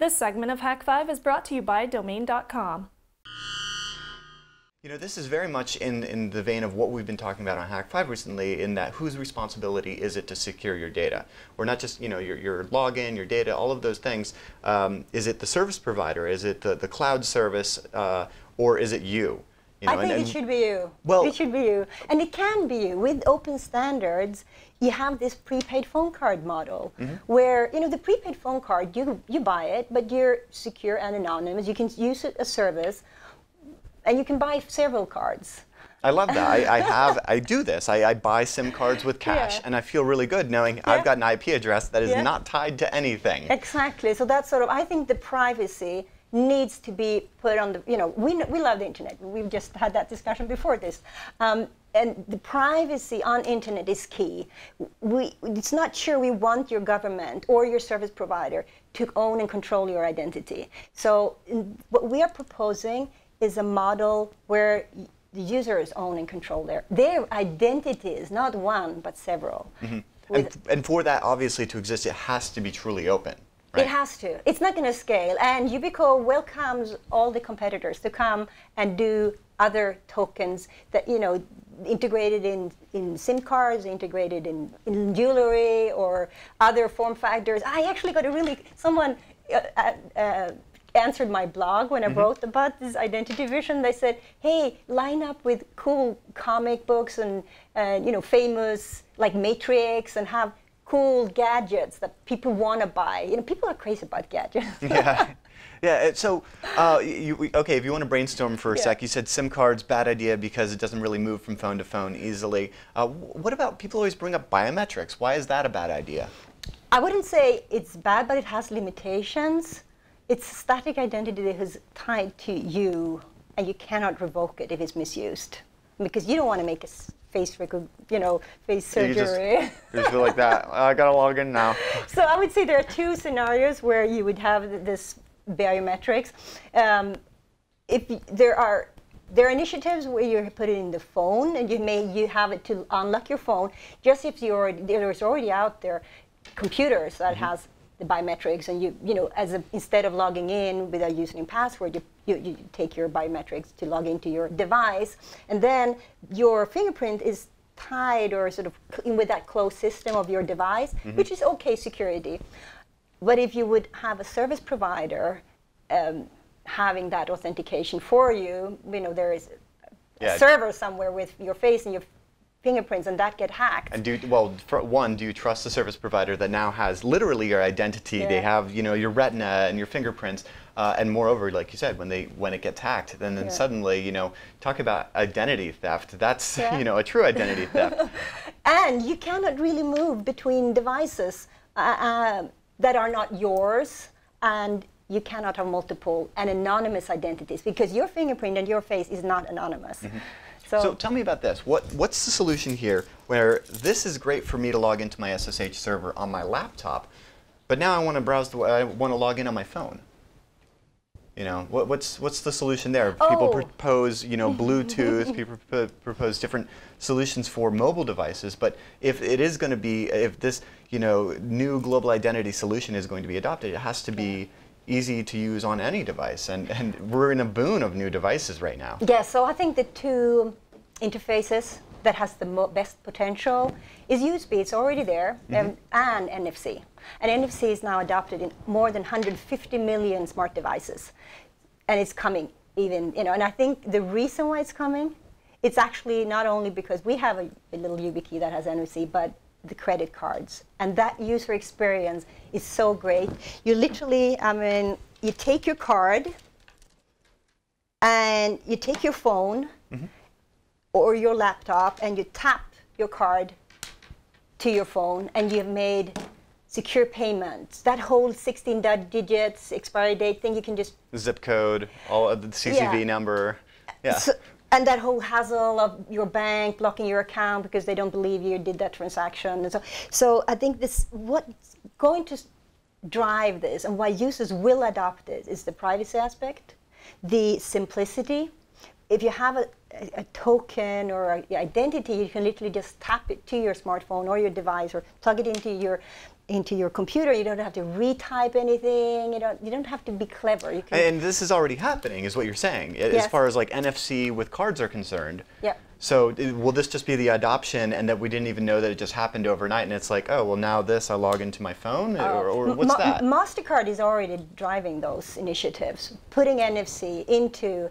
This segment of Hak5 is brought to you by Domain.com. You know, this is very much in, in the vein of what we've been talking about on Hak5 recently, in that whose responsibility is it to secure your data? Or not just, you know, your, your login, your data, all of those things. Um, is it the service provider? Is it the, the cloud service? Uh, or is it you? You know, I think and, and it should be you. Well, it should be you, and it can be you. With open standards, you have this prepaid phone card model, mm -hmm. where you know the prepaid phone card you you buy it, but you're secure and anonymous. You can use a service, and you can buy several cards. I love that. I, I, have, I do this. I, I, buy SIM cards with cash, yeah. and I feel really good knowing yeah. I've got an IP address that is yeah. not tied to anything. Exactly. So that's sort of, I think the privacy needs to be put on the, you know, we, we love the internet. We've just had that discussion before this. Um, and the privacy on internet is key. We, it's not sure we want your government or your service provider to own and control your identity. So what we are proposing is a model where the users own and control their, their identities, not one, but several. Mm -hmm. and, and for that, obviously, to exist, it has to be truly open. Right. It has to. It's not going to scale. And Yubico welcomes all the competitors to come and do other tokens that, you know, integrated in, in SIM cards, integrated in, in jewelry or other form factors. I actually got a really, someone uh, uh, uh answered my blog when I mm -hmm. wrote about this identity vision. They said, "Hey, line up with cool comic books and uh, you know famous like Matrix and have cool gadgets that people want to buy. You know, people are crazy about gadgets. yeah. Yeah, so uh, you, okay, if you want to brainstorm for a yeah. sec, you said SIM cards, bad idea because it doesn't really move from phone to phone easily. Uh, what about people always bring up biometrics? Why is that a bad idea? I wouldn't say it's bad, but it has limitations. It's static identity that is tied to you, and you cannot revoke it if it's misused, because you don't want to make a face you know, face surgery. You just, you just feel like that. I gotta log in now. So I would say there are two scenarios where you would have this biometrics. Um, if there are there are initiatives where you put it in the phone and you may you have it to unlock your phone. Just if you already there's already out there computers that mm -hmm. has the biometrics and you you know as a, instead of logging in with a username password you, you, you take your biometrics to log into your device and then your fingerprint is tied or sort of in with that closed system of your device mm -hmm. which is okay security but if you would have a service provider um, having that authentication for you you know there is a yeah. server somewhere with your face and your fingerprints and that get hacked. And do well, for one, do you trust the service provider that now has literally your identity? Yeah. They have you know your retina and your fingerprints. Uh, and moreover, like you said, when they when it gets hacked, then then yeah. suddenly you know talk about identity theft. That's yeah. you know a true identity theft. and you cannot really move between devices uh, uh, that are not yours, and you cannot have multiple and anonymous identities because your fingerprint and your face is not anonymous. Mm -hmm. So, so, tell me about this. What, what's the solution here where this is great for me to log into my SSH server on my laptop, but now I want to browse, the, I want to log in on my phone? You know, what, what's, what's the solution there? Oh. People propose, you know, Bluetooth, people propose different solutions for mobile devices, but if it is going to be, if this, you know, new global identity solution is going to be adopted, it has to be easy to use on any device. And, and we're in a boon of new devices right now. Yes, so I think the two interfaces that has the best potential is USB. It's already there, mm -hmm. and, and NFC. And NFC is now adopted in more than 150 million smart devices. And it's coming even, you know, and I think the reason why it's coming, it's actually not only because we have a, a little YubiKey that has NFC, but the credit cards. And that user experience is so great. You literally, I mean, you take your card and you take your phone mm -hmm. or your laptop and you tap your card to your phone and you've made secure payments. That whole 16 digits expiry date thing, you can just... Zip code, all the CCV yeah. number. Yeah. So, and that whole hassle of your bank blocking your account because they don't believe you did that transaction and so so i think this what's going to drive this and why users will adopt it is the privacy aspect the simplicity. If you have a, a, a token or an identity you can literally just tap it to your smartphone or your device or plug it into your into your computer. You don't have to retype anything. You don't you don't have to be clever. You can And this is already happening, is what you're saying, a- as far as like NFC with cards are concerned. Yeah. So will this just be the adoption, and that we didn't even know that it just happened overnight, and it's like, oh, well, now this I log into my phone, oh. or, or what's Ma- that? Mastercard is already driving those initiatives, putting NFC into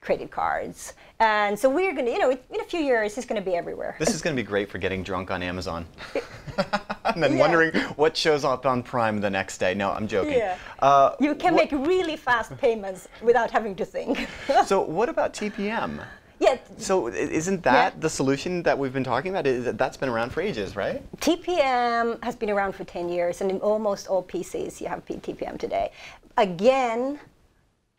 credit cards, and so we're going to, you know, in a few years, it's going to be everywhere. This is going to be great for getting drunk on Amazon. and then Yeah. wondering what shows up on Prime the next day. No, I'm joking. Yeah. Uh, You can make really fast payments without having to think. so what about TPM? yeah, So isn't that Yeah. the solution that we've been talking about? Is- That's been around for ages, right? TPM has been around for 10 years, and in almost all PCs you have TPM today. Again,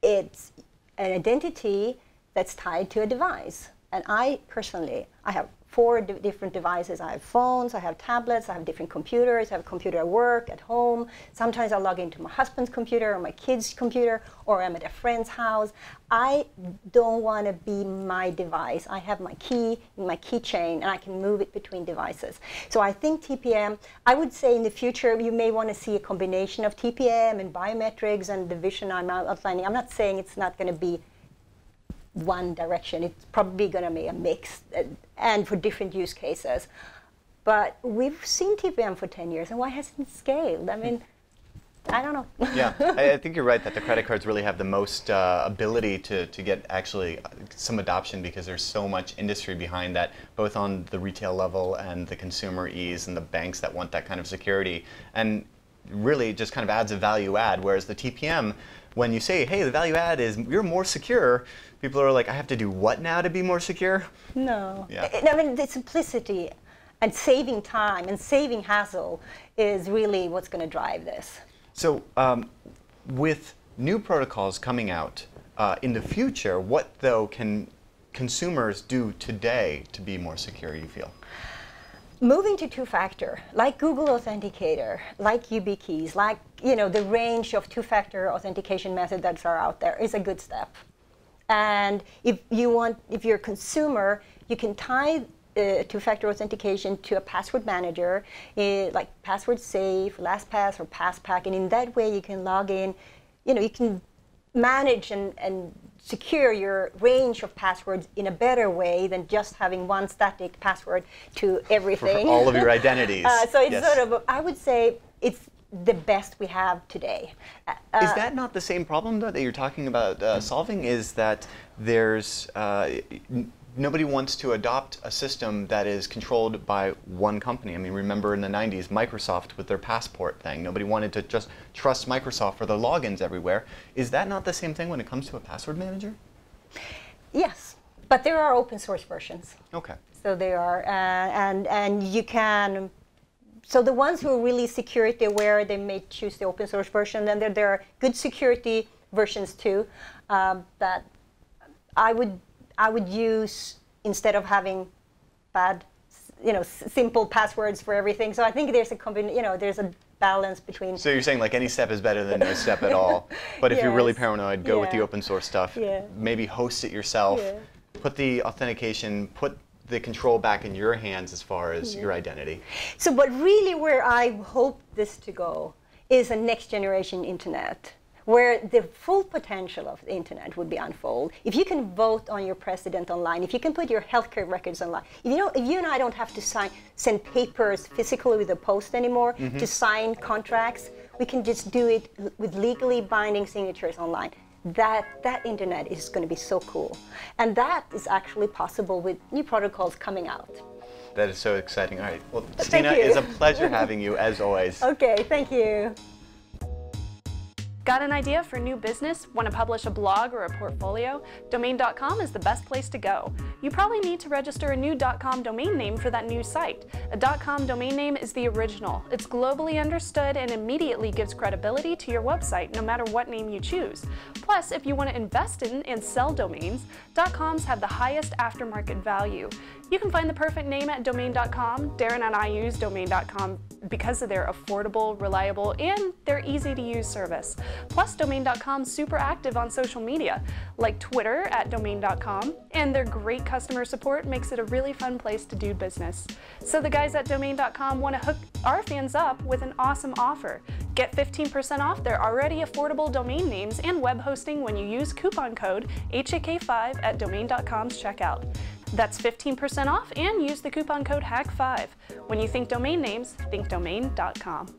it's an identity that's tied to a device. And I personally, I have four di- different devices. I have phones, I have tablets, I have different computers, I have a computer at work, at home. Sometimes I log into my husband's computer or my kid's computer, or I'm at a friend's house. I don't want to be my device. I have my key in my keychain, and I can move it between devices. So I think TPM, I would say in the future, you may want to see a combination of TPM and biometrics and the vision I'm outlining. I'm not saying it's not going to be one direction. It's probably going to be a mix uh, and for different use cases. But we've seen TPM for 10 years, and why hasn't it scaled? I mean, I don't know. Yeah, I, I think you're right that the credit cards really have the most uh, ability to, to get actually uh, some adoption because there's so much industry behind that, both on the retail level and the consumer ease and the banks that want that kind of security. And really just kind of adds a value add, whereas the TPM, when you say, hey, the value add is you're more secure, people are like, I have to do what now to be more secure? No. Yeah. I- mean, the simplicity and saving time and saving hassle is really what's going to drive this. So, um, with new protocols coming out uh, in the future, what though can consumers do today to be more secure? You feel? Moving to two-factor, like Google Authenticator, like YubiKeys, like you know the range of two-factor authentication methods that are out there is a good step. And if you want, if you're a consumer, you can tie uh, two-factor authentication to a password manager, uh, like Password Safe, LastPass, or PassPack, and in that way you can log in. You know, you can manage and, and secure your range of passwords in a better way than just having one static password to everything. For all of your identities. Uh, so it's Yes. sort of, I would say, it's the best we have today. Uh, Is that not the same problem though that you're talking about uh, solving? Is that there's uh, nobody wants to adopt a system that is controlled by one company. I mean, remember in the 90s, Microsoft with their passport thing. Nobody wanted to just trust Microsoft for their logins everywhere. Is that not the same thing when it comes to a password manager? yes, but there are open source versions. Okay. So they are, uh, and and you can. So the ones who are really security aware, they may choose the open source version. Then there, there are good security versions too um, that I would I would use instead of having bad, you know, s- simple passwords for everything. So I think there's a combin, you know, there's a balance between. So you're saying like any step is better than no step at all. But if you're really paranoid, go with the open source stuff. Yeah. Maybe host it yourself. Yeah. Put the authentication, put the control back in your hands as far as your identity. So, but really, where I hope this to go is a next generation internet, where the full potential of the internet would be unfold. If you can vote on your president online, if you can put your healthcare records online, if you know, if you and I don't have to sign, send papers physically with the post anymore mm-hmm. to sign contracts, we can just do it with legally binding signatures online. That that internet is going to be so cool, and that is actually possible with new protocols coming out. That is so exciting. All right. Well, Stina, it's a pleasure having you as always. Okay, thank you. Got an idea for a new business? Want to publish a blog or a portfolio? Domain.com is the best place to go. You probably need to register a new .com domain name for that new site. A .com domain name is the original. It's globally understood and immediately gives credibility to your website no matter what name you choose. Plus, if you want to invest in and sell domains, .coms have the highest aftermarket value. You can find the perfect name at domain.com. Darren and I use domain.com because of their affordable, reliable, and their easy to use service. Plus, domain.com is super active on social media, like Twitter at domain.com, and their great customer support makes it a really fun place to do business. So the guys at Domain.com want to hook our fans up with an awesome offer. Get 15% off their already affordable domain names and web hosting when you use coupon code HAK5 at Domain.com's checkout. That's 15% off and use the coupon code HAK5. When you think domain names, think Domain.com.